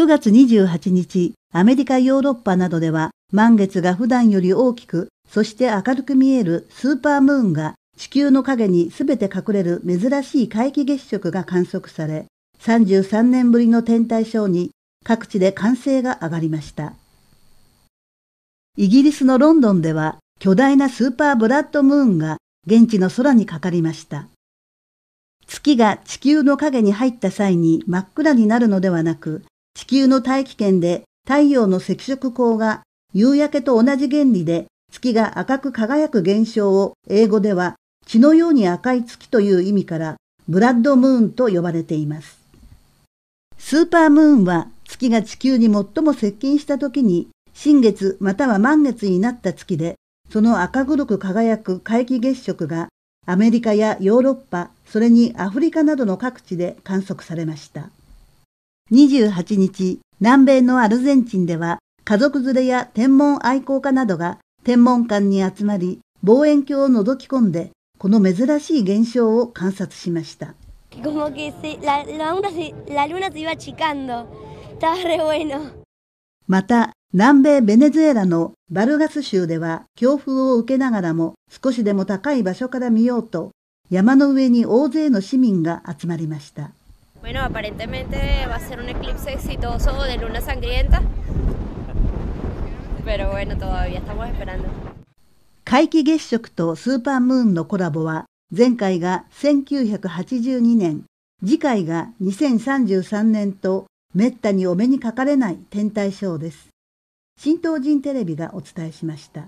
9月28日、アメリカ、ヨーロッパなどでは満月が普段より大きく、そして明るく見えるスーパームーンが地球の影に全て隠れる珍しい皆既月食が観測され、33年ぶりの天体ショーに各地で歓声が上がりました。イギリスのロンドンでは巨大なスーパーブラッドムーンが現地の空にかかりました。月が地球の影に入った際に真っ暗になるのではなく、地球の大気圏で太陽の赤色光が夕焼けと同じ原理で月が赤く輝く現象を英語では血のように赤い月という意味からブラッドムーンと呼ばれています。スーパームーンは月が地球に最も接近した時に新月または満月になった月でその赤黒く輝く皆既月食がアメリカやヨーロッパ、それにアフリカなどの各地で観測されました。28日、南米のアルゼンチンでは家族連れや天文愛好家などが天文館に集まり望遠鏡を覗き込んでこの珍しい現象を観察しました。また、南米ベネズエラのバルガス州では強風を受けながらも少しでも高い場所から見ようと山の上に大勢の市民が集まりました。Bueno, aparentemente va a ser un eclipse exitoso de luna sangrienta. Pero bueno, todavía estamos esperando. 皆既月食とスーパームーンのコラボは前回が1982年、次回が2033年とめったにお目にかかれない天体ショーです。新東人テレビがお伝えしました。